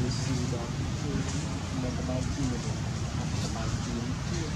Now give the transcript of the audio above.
posisi dan mau kemajuan, mau.